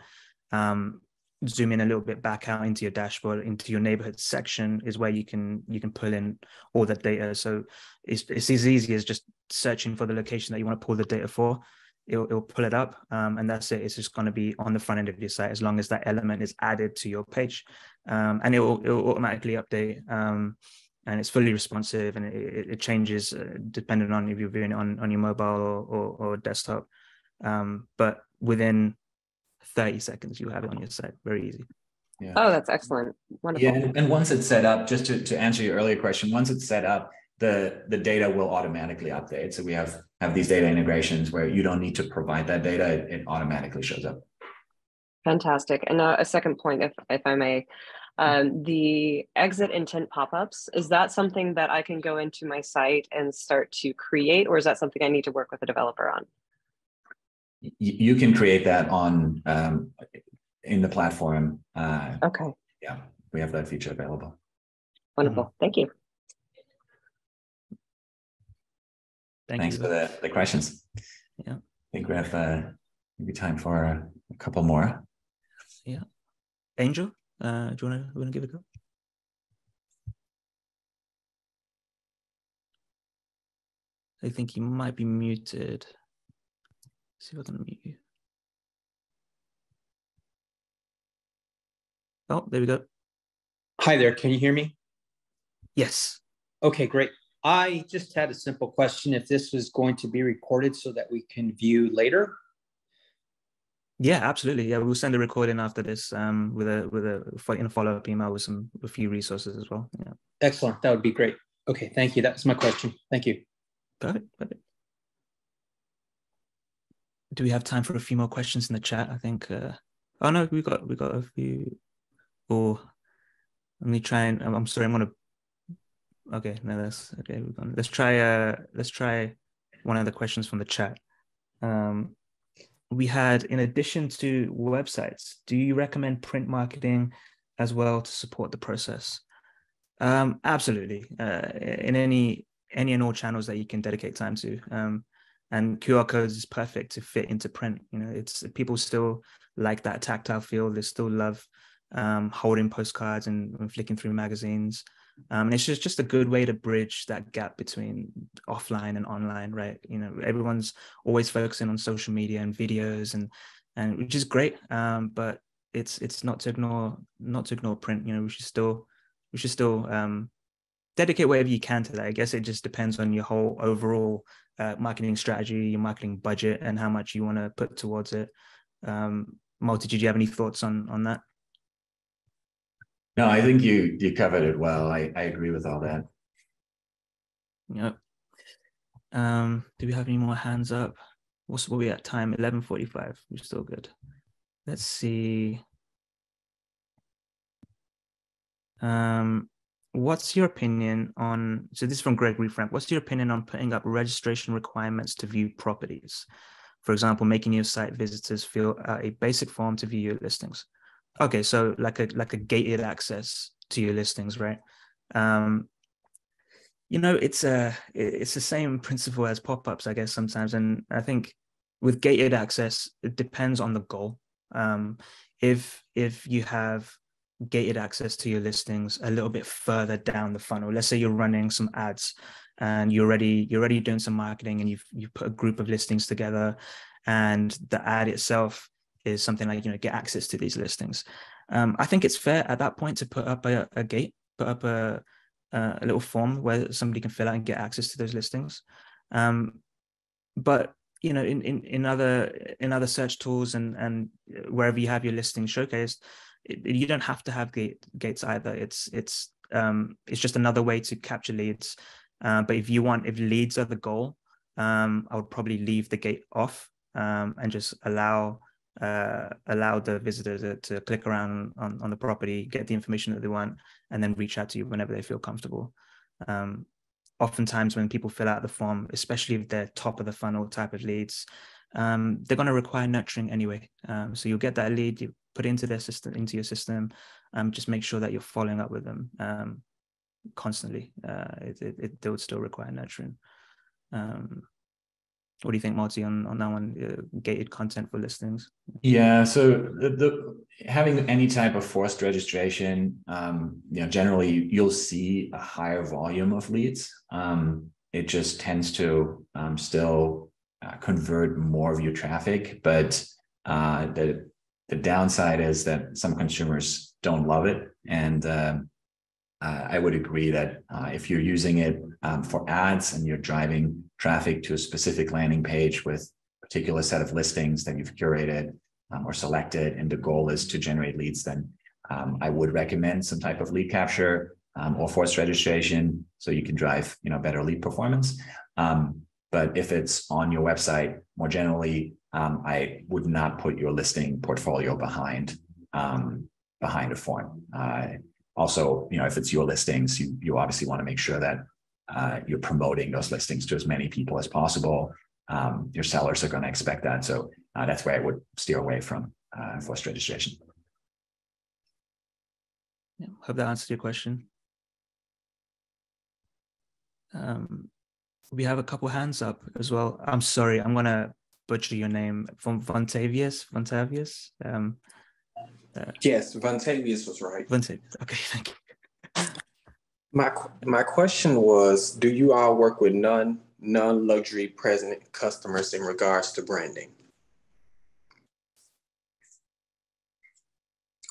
um, zoom in a little bit back out into your dashboard into your neighborhood section is where you can you can pull in all that data so it's, it's as easy as just searching for the location that you want to pull the data for it'll, it'll pull it up um, and that's it it's just going to be on the front end of your site as long as that element is added to your page um, and it will, it will automatically update um, and it's fully responsive and it, it changes uh, depending on if you're viewing it on, on your mobile or, or, or desktop um, but within 30 seconds, you have it on your site. Very easy. Yeah. Oh, that's excellent. Wonderful. Yeah, and once it's set up, just to, to answer your earlier question, once it's set up, the the data will automatically update. So we have have these data integrations where you don't need to provide that data; it, it automatically shows up. Fantastic. And uh, a second point, if if I may, um, the exit intent pop-ups is that something that I can go into my site and start to create, or is that something I need to work with a developer on? you can create that on um, in the platform. Uh, okay. Yeah, we have that feature available. Wonderful. Mm-hmm. Thank you. Thank Thanks you. for the, the questions. Yeah. I think we have uh, maybe time for a couple more. Yeah. Angel, uh, do you want to, want to give it a go? I think he might be muted see if I can mute you. Oh, there we go. Hi there. Can you hear me? Yes. Okay, great. I just had a simple question if this was going to be recorded so that we can view later. Yeah, absolutely. Yeah, we'll send a recording after this um, with a with a in a follow up email with some a few resources as well. Yeah. Excellent. That would be great. Okay, thank you. That's my question. Thank you. Perfect. Perfect do we have time for a few more questions in the chat? I think. Uh, oh no, we got we got a few. Or let me try and. I'm sorry. I'm gonna. Okay, no, that's okay. We're. Let's try. Uh, let's try one of the questions from the chat. Um, we had, in addition to websites, do you recommend print marketing as well to support the process? Um, absolutely. Uh, in any any and all channels that you can dedicate time to. Um, and QR codes is perfect to fit into print. You know, it's people still like that tactile feel. They still love um, holding postcards and, and, flicking through magazines. Um, and it's just, just a good way to bridge that gap between offline and online, right? You know, everyone's always focusing on social media and videos and and which is great. Um, but it's it's not to ignore not to ignore print. You know, we should still we should still um, dedicate whatever you can to that. I guess it just depends on your whole overall uh, marketing strategy, your marketing budget, and how much you want to put towards it. Um, Malte, did you have any thoughts on on that? No, I think you you covered it well. I, I agree with all that. Yep. Um, do we have any more hands up? What's what we at time? Eleven forty-five. We're still good. Let's see. Um, what's your opinion on? So this is from Gregory Frank. What's your opinion on putting up registration requirements to view properties? For example, making your site visitors fill out a basic form to view your listings. Okay, so like a like a gated access to your listings, right? Um, you know, it's a it's the same principle as pop-ups, I guess sometimes, and I think with gated access, it depends on the goal. Um, if if you have gated access to your listings a little bit further down the funnel, let's say you're running some ads and you're already you're already doing some marketing and you've you put a group of listings together, and the ad itself is something like you know get access to these listings. Um, I think it's fair at that point to put up a, a gate, put up a a little form where somebody can fill out and get access to those listings. Um, but you know in, in in other in other search tools and and wherever you have your listing showcased it, you don't have to have gate, gates either it's it's um it's just another way to capture leads uh, but if you want if leads are the goal um i would probably leave the gate off um and just allow uh, allow the visitor to, to click around on, on the property, get the information that they want, and then reach out to you whenever they feel comfortable. Um, oftentimes when people fill out the form, especially if they're top of the funnel type of leads, um, they're going to require nurturing anyway. Um, so you'll get that lead, you put into their system, into your system. Um, just make sure that you're following up with them um, constantly. Uh, it, it, it, they would still require nurturing. Um, what do you think, Malte, on, on that one? Uh, gated content for listings? Yeah, so the, the having any type of forced registration, um, you know, generally you'll see a higher volume of leads. Um, it just tends to um, still uh, convert more of your traffic, but uh, the the downside is that some consumers don't love it, and uh, I would agree that uh, if you're using it um, for ads and you're driving traffic to a specific landing page with a particular set of listings that you've curated um, or selected, and the goal is to generate leads, then um, I would recommend some type of lead capture um, or forced registration so you can drive you know better lead performance. Um, but if it's on your website more generally, um, I would not put your listing portfolio behind behind a form. Uh, also, you know, if it's your listings, you you obviously want to make sure that uh, you're promoting those listings to as many people as possible. Um, your sellers are going to expect that. So uh, that's why I would steer away from uh, forced registration. Yeah, hope that answered your question. Um, we have a couple hands up as well. I'm sorry, I'm going to butcher your name from Vontavious. Vontavious. Um, uh, yes, Vontavious was right. Vontavious. Okay, (laughs) thank you. My my question was, do you all work with non non luxury presence customers in regards to branding?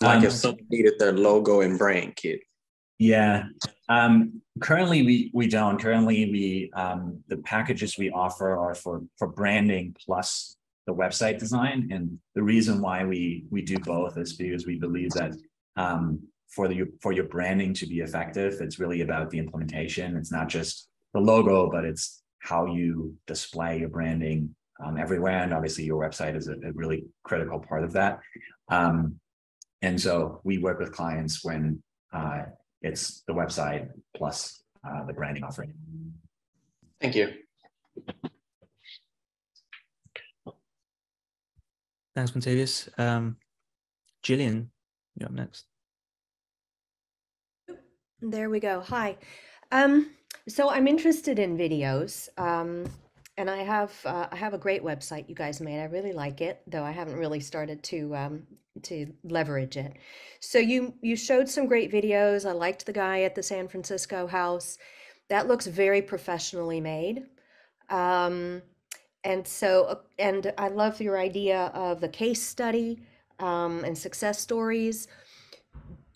Like um, if someone needed their logo and brand kit. Yeah. Um, currently we we don't. Currently we um, the packages we offer are for for branding plus the website design. And the reason why we we do both is because we believe that um, for the for your branding to be effective, it's really about the implementation. It's not just the logo, but it's how you display your branding um, everywhere. And obviously, your website is a, a really critical part of that. Um, and so we work with clients when uh, it's the website plus uh, the branding offering. Thank you. Thanks, Vontavious. Um, Jillian, you're up next. There we go. Hi. Um, so I'm interested in videos. Um, and I have uh, I have a great website you guys made. I really like it, though I haven't really started to um, to leverage it. So you you showed some great videos. I liked the guy at the San Francisco house. That looks very professionally made. Um, and so uh, and I love your idea of the case study um, and success stories.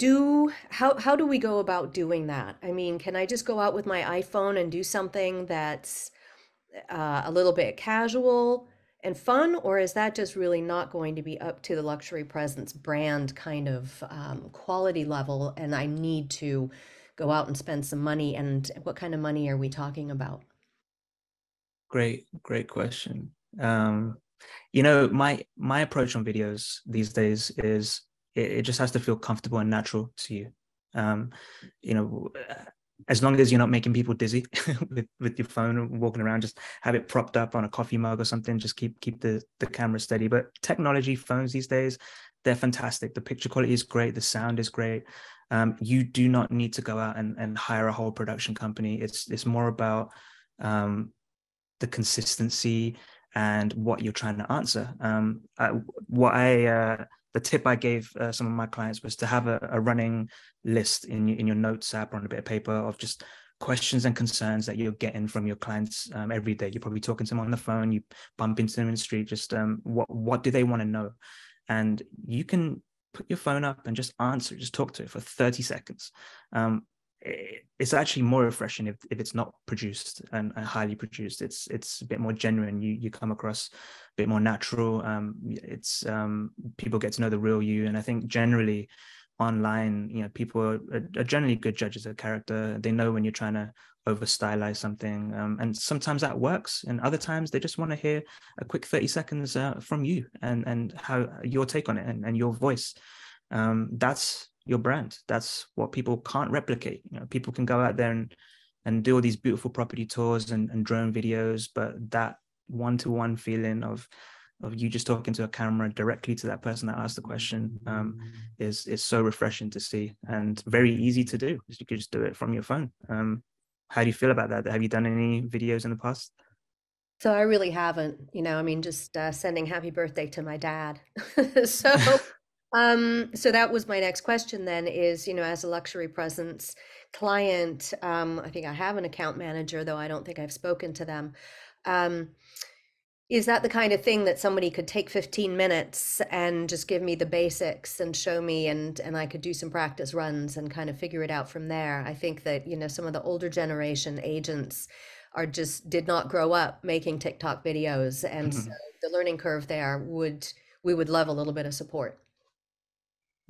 Do how how do we go about doing that? I mean, can I just go out with my iPhone and do something that's uh, a little bit casual and fun, or is that just really not going to be up to the luxury presence brand kind of um, quality level? And I need to go out and spend some money. And what kind of money are we talking about? Great, great question. Um, you know, my my approach on videos these days is it, it just has to feel comfortable and natural to you. Um, you know, as long as you're not making people dizzy (laughs) with, with your phone walking around, just have it propped up on a coffee mug or something. Just keep keep the the camera steady. But technology phones these days, they're fantastic. The picture quality is great. The sound is great. Um, you do not need to go out and, and hire a whole production company. It's it's more about um, the consistency and what you're trying to answer. Um, I, what I uh, the tip I gave uh, some of my clients was to have a, a running list in in your notes app or on a bit of paper of just questions and concerns that you're getting from your clients um, every day. You're probably talking to them on the phone. You bump into them in the street. Just um, what what do they want to know? And you can put your phone up and just answer. Just talk to it for 30 seconds. Um, it's actually more refreshing if, if it's not produced and, and, highly produced. It's it's a bit more genuine. You you come across a bit more natural. Um it's um people get to know the real you. And i think generally online you know people are, are generally good judges of character. They know when you're trying to over stylize something. Um, and sometimes that works. And other times they just want to hear a quick 30 seconds uh, from you and and how your take on it and, and your voice. Um, that's your brand. That's what people can't replicate. You know, people can go out there and and do all these beautiful property tours and, and drone videos, but that one-to-one feeling of of you just talking to a camera directly to that person that asked the question um, is is so refreshing to see and very easy to do. You could just do it from your phone. Um, how do you feel about that? Have you done any videos in the past? So I really haven't. You know, I mean, just uh, sending happy birthday to my dad. (laughs) so (laughs) um, so that was my next question then is, you know, as a luxury presence client, um, I think I have an account manager, though I don't think I've spoken to them. Um, is that the kind of thing that somebody could take 15 minutes and just give me the basics and show me and and I could do some practice runs and kind of figure it out from there. I think that, you know, some of the older generation agents are just did not grow up making TikTok videos and so the learning curve there would we would love a little bit of support.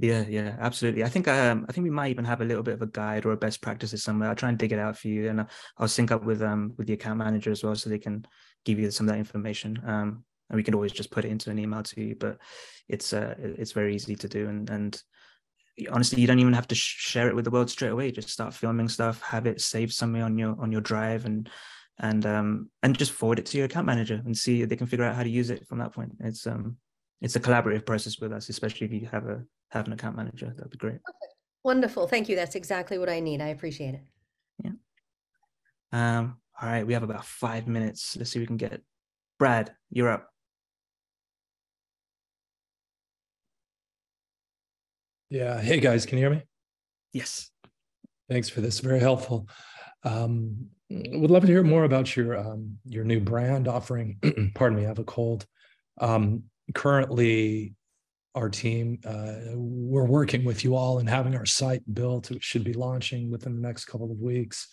Yeah, yeah, absolutely. I think um, I think we might even have a little bit of a guide or a best practices somewhere. I'll try and dig it out for you, and I'll sync up with um with the account manager as well, so they can give you some of that information. Um, and we can always just put it into an email to you. But it's uh it's very easy to do, and and honestly, you don't even have to share it with the world straight away. Just start filming stuff, have it saved somewhere on your on your drive, and and um and just forward it to your account manager and see if they can figure out how to use it from that point. It's um it's a collaborative process with us, especially if you have a have an account manager. That'd be great. Perfect. Wonderful. Thank you. That's exactly what I need. I appreciate it. Yeah. Um, all right, we have about five minutes. Let's see if we can get it. Brad, you're up. Yeah. Hey guys, can you hear me? Yes. Thanks for this. Very helpful. Um, would love to hear more about your um, your new brand offering. (clears throat) Pardon me, I have a cold. Um, currently, our team. Uh, we're working with you all and having our site built. It should be launching within the next couple of weeks.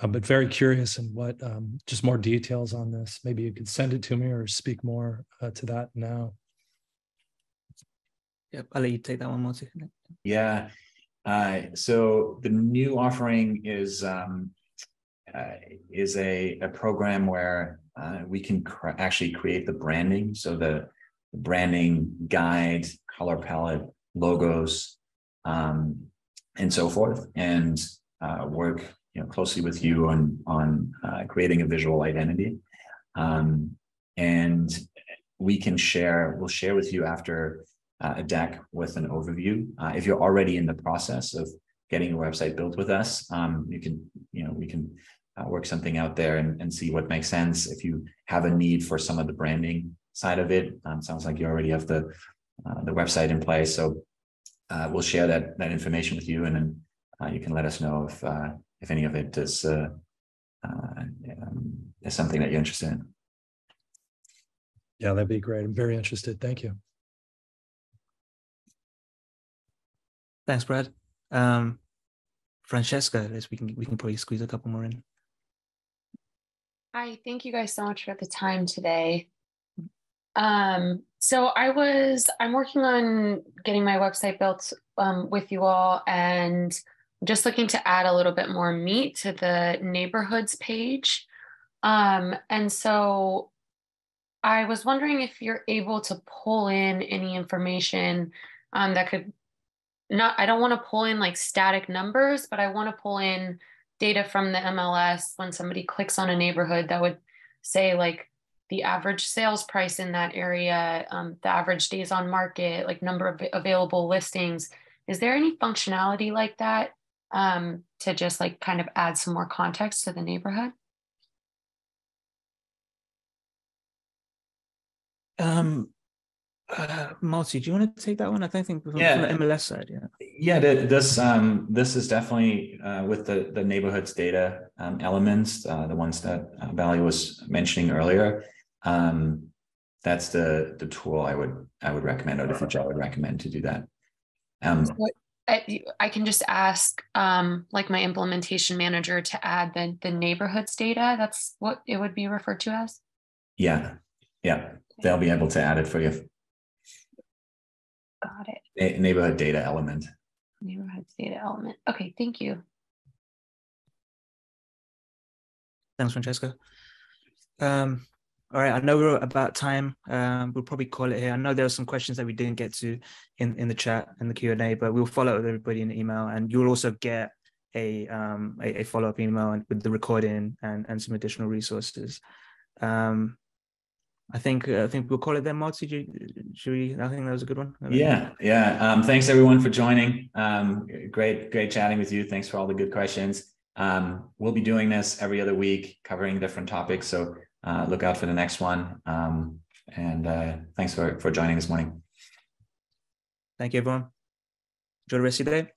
Uh, but very curious and what um, just more details on this. Maybe you could send it to me or speak more uh, to that now. Yep, I'll let you take that one, Malte. Yeah. Uh, so the new offering is um, uh, is a, a program where uh, we can cr- actually create the branding. So the branding guide, color palette, logos, um, and so forth, and uh, work you know closely with you on on uh, creating a visual identity. Um, and we can share. We'll share with you after uh, a deck with an overview. Uh, if you're already in the process of getting a website built with us, um, you can you know we can uh, work something out there and, and see what makes sense. If you have a need for some of the branding side of it. Um, sounds like you already have the uh, the website in place. So uh, we'll share that that information with you, and then uh, you can let us know if uh, if any of it is uh, uh, um, is something that you're interested in. Yeah, that'd be great. I'm very interested. Thank you. Thanks, Brad. Um, Francesca, let's we can we can probably squeeze a couple more in. Hi, thank you guys so much for the time today. Um, so I was I'm working on getting my website built um, with you all and just looking to add a little bit more meat to the neighborhoods page. Um, and so I was wondering if you're able to pull in any information um, that could not, I don't want to pull in like static numbers, but I want to pull in data from the MLS when somebody clicks on a neighborhood that would say like the average sales price in that area, um, the average days on market, like number of available listings. Is there any functionality like that um, to just like kind of add some more context to the neighborhood? Um, uh, Malte, do you want to take that one? I think from, Yeah. from the MLS side, yeah. Yeah, th- this um, this is definitely uh, with the the neighborhoods data um, elements, uh, the ones that uh, Bally was mentioning earlier. Um, that's the the tool I would I would recommend, or the feature I would recommend to do that. Um, What- I, I can just ask um, like my implementation manager to add the, the neighborhoods data. That's what it would be referred to as. yeah, yeah, they'll be able to add it for you. Got it. Na- Neighborhood data element. Neighborhood data element. Okay, thank you. Thanks, Francesca. Um, all right, I know we're about time. Um, we'll probably call it here. I know there were some questions that we didn't get to in, in the chat and the Q and A, but we'll follow up with everybody in the email, and you'll also get a um a, a follow up email and with the recording and and some additional resources. Um, I think I think we'll call it should we, should we? I think that was a good one. Yeah, yeah. Um, thanks everyone for joining. Um, great, great chatting with you. Thanks for all the good questions. Um, we'll be doing this every other week, covering different topics. So uh, look out for the next one. Um, and uh, thanks for for joining this morning. Thank you, everyone. Enjoy the rest of your day.